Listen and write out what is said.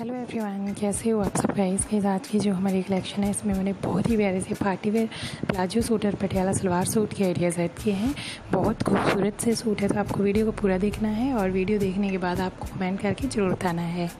Hello everyone कैसे हो आप सब गाइस के आज की जो हमारी कलेक्शन है, इसमें मैंने बहुत ही प्यारे से पार्टी वेयर प्लाजो सूट और पटियाला सलवार सूट के आइडियाज़ ऐड किए हैं। बहुत खूबसूरत से सूट है तो आपको वीडियो को पूरा देखना है और वीडियो देखने के बाद आपको कमेंट करके ज़रूर बताना है।